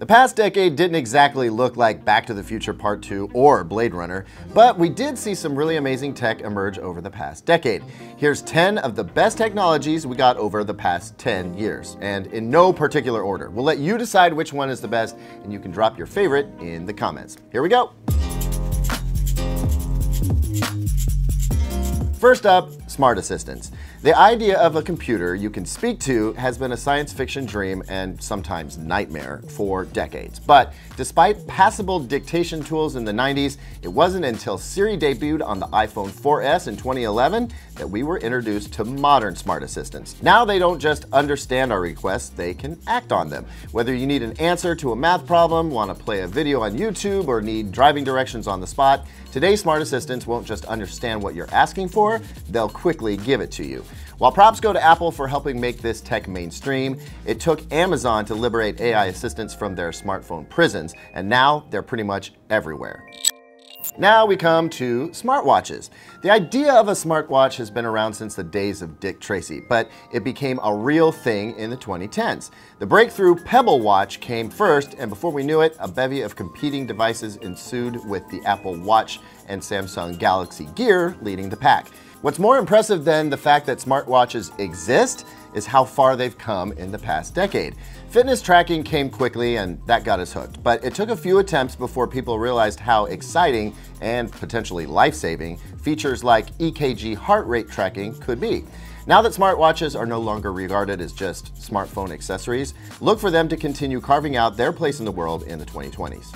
The past decade didn't exactly look like Back to the Future Part 2 or Blade Runner, but we did see some really amazing tech emerge over the past decade. Here's 10 of the best technologies we got over the past 10 years, and in no particular order. We'll let you decide which one is the best, and you can drop your favorite in the comments. Here we go. First up, smart assistants. The idea of a computer you can speak to has been a science fiction dream and sometimes nightmare for decades. But despite passable dictation tools in the 90s, it wasn't until Siri debuted on the iPhone 4S in 2011 that we were introduced to modern smart assistants. Now they don't just understand our requests, they can act on them. Whether you need an answer to a math problem, want to play a video on YouTube, or need driving directions on the spot, today's smart assistants won't just understand what you're asking for, they'll quickly give it to you. While props go to Apple for helping make this tech mainstream, it took Amazon to liberate AI assistants from their smartphone prisons, and now they're pretty much everywhere. Now we come to smartwatches. The idea of a smartwatch has been around since the days of Dick Tracy, but it became a real thing in the 2010s. The breakthrough Pebble Watch came first, and before we knew it, a bevy of competing devices ensued with the Apple Watch and Samsung Galaxy Gear leading the pack. What's more impressive than the fact that smartwatches exist is how far they've come in the past decade. Fitness tracking came quickly and that got us hooked, but it took a few attempts before people realized how exciting and potentially life-saving features like EKG heart rate tracking could be. Now that smartwatches are no longer regarded as just smartphone accessories, look for them to continue carving out their place in the world in the 2020s.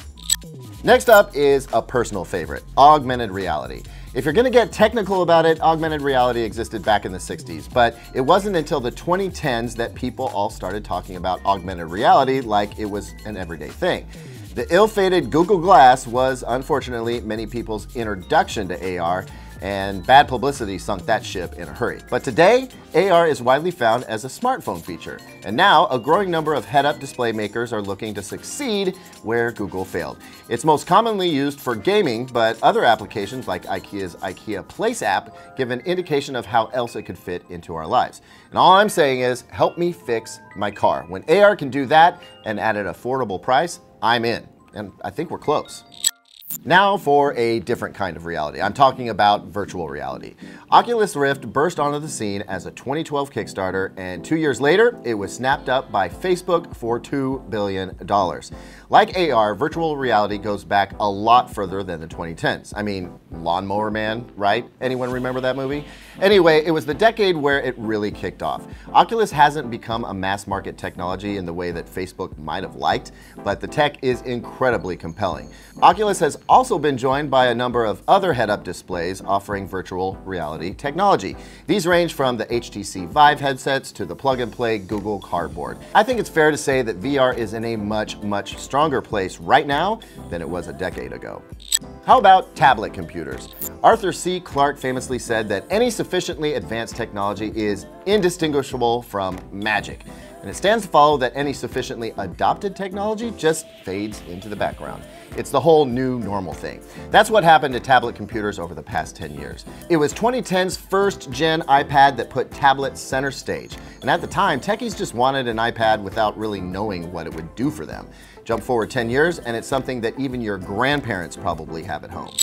Next up is a personal favorite, augmented reality. If you're going to get technical about it, augmented reality existed back in the 60s, but it wasn't until the 2010s that people all started talking about augmented reality like it was an everyday thing. The ill-fated Google Glass was, unfortunately, many people's introduction to AR, and bad publicity sunk that ship in a hurry. But today, AR is widely found as a smartphone feature, and now a growing number of head-up display makers are looking to succeed where Google failed. It's most commonly used for gaming, but other applications like IKEA's IKEA Place app give an indication of how else it could fit into our lives. And all I'm saying is, help me fix my car. When AR can do that and at an affordable price, I'm in. And I think we're close. Now for a different kind of reality. I'm talking about virtual reality. Oculus Rift burst onto the scene as a 2012 Kickstarter, and two years later, it was snapped up by Facebook for $2 billion. Like AR, virtual reality goes back a lot further than the 2010s. I mean, Lawnmower Man, right? Anyone remember that movie? Anyway, it was the decade where it really kicked off. Oculus hasn't become a mass market technology in the way that Facebook might have liked, but the tech is incredibly compelling. Oculus has also been joined by a number of other head-up displays offering virtual reality technology. These range from the HTC Vive headsets to the plug-and-play Google Cardboard. I think it's fair to say that VR is in a much, much stronger place right now than it was a decade ago. How about tablet computers? Arthur C. Clarke famously said that any sufficiently advanced technology is indistinguishable from magic. And it stands to follow that any sufficiently adopted technology just fades into the background. It's the whole new normal thing. That's what happened to tablet computers over the past 10 years. It was 2010's first gen iPad that put tablets center stage. And at the time, techies just wanted an iPad without really knowing what it would do for them. Jump forward 10 years, and it's something that even your grandparents probably have at home.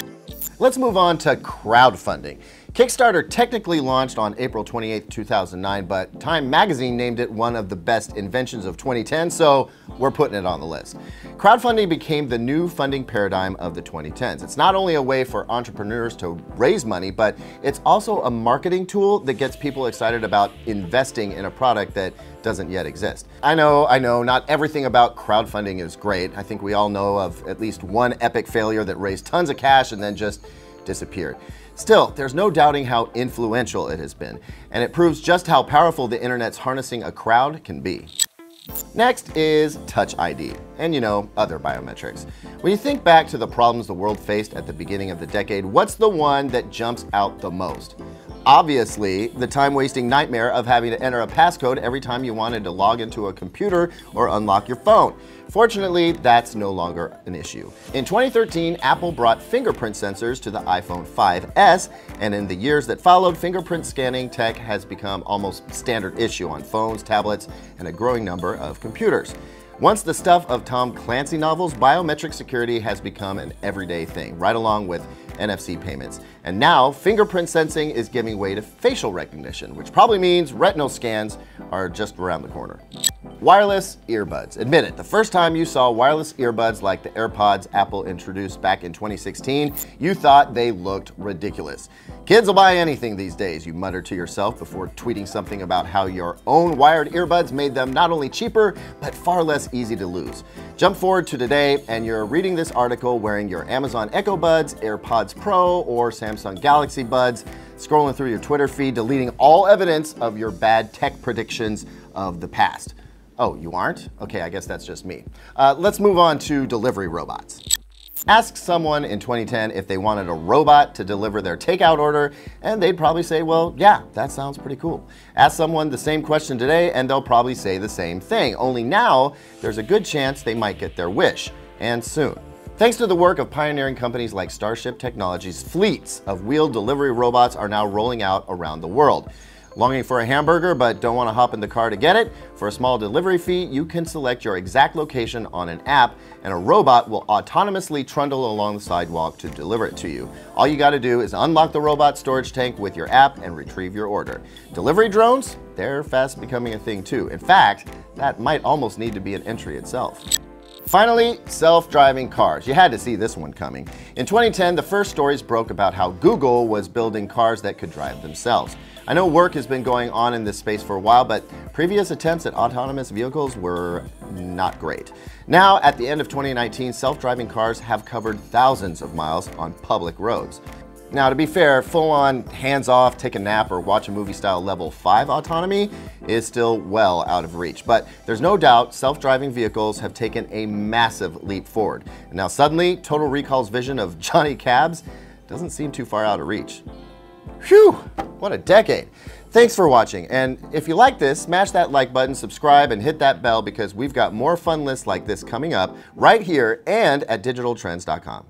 Let's move on to crowdfunding. Kickstarter technically launched on April 28, 2009, but Time magazine named it one of the best inventions of 2010, so we're putting it on the list. Crowdfunding became the new funding paradigm of the 2010s. It's not only a way for entrepreneurs to raise money, but it's also a marketing tool that gets people excited about investing in a product that doesn't yet exist. I know, I know, not everything about crowdfunding is great. I think we all know of at least one epic failure that raised tons of cash and then just disappeared. Still, there's no doubting how influential it has been, and it proves just how powerful the internet's harnessing a crowd can be. Next is Touch ID, and you know, other biometrics. When you think back to the problems the world faced at the beginning of the decade, what's the one that jumps out the most? Obviously, the time-wasting nightmare of having to enter a passcode every time you wanted to log into a computer or unlock your phone. Fortunately, that's no longer an issue. In 2013, Apple brought fingerprint sensors to the iPhone 5S, and in the years that followed, fingerprint scanning tech has become almost standard issue on phones, tablets, and a growing number of computers. Once the stuff of Tom Clancy novels, biometric security has become an everyday thing, right along with NFC payments. And now, fingerprint sensing is giving way to facial recognition, which probably means retinal scans are just around the corner. Wireless earbuds. Admit it, the first time you saw wireless earbuds like the AirPods Apple introduced back in 2016, you thought they looked ridiculous. Kids will buy anything these days, you muttered to yourself before tweeting something about how your own wired earbuds made them not only cheaper, but far less easy to lose. Jump forward to today, and you're reading this article wearing your Amazon Echo Buds, AirPods Pro, or Samsung Galaxy Buds, scrolling through your Twitter feed, deleting all evidence of your bad tech predictions of the past. Oh, you aren't? Okay, I guess that's just me. Uh, let's move on to delivery robots. Ask someone in 2010 if they wanted a robot to deliver their takeout order, and they'd probably say, well, yeah, that sounds pretty cool. Ask someone the same question today, and they'll probably say the same thing, only now there's a good chance they might get their wish, and soon. Thanks to the work of pioneering companies like Starship Technologies, fleets of wheeled delivery robots are now rolling out around the world. Longing for a hamburger but don't want to hop in the car to get it? For a small delivery fee, you can select your exact location on an app and a robot will autonomously trundle along the sidewalk to deliver it to you. All you got to do is unlock the robot storage tank with your app and retrieve your order. Delivery drones? They're fast becoming a thing too. In fact, that might almost need to be an entry itself. Finally, self-driving cars. You had to see this one coming. In 2010, the first stories broke about how Google was building cars that could drive themselves. I know work has been going on in this space for a while, but previous attempts at autonomous vehicles were not great. Now, at the end of 2019, self-driving cars have covered thousands of miles on public roads. Now, to be fair, full-on hands-off, take a nap, or watch a movie style level 5 autonomy is still well out of reach. But there's no doubt self-driving vehicles have taken a massive leap forward. And now suddenly, Total Recall's vision of Johnny Cabs doesn't seem too far out of reach. Phew, what a decade. Thanks for watching, and if you like this, smash that like button, subscribe, and hit that bell because we've got more fun lists like this coming up right here and at digitaltrends.com.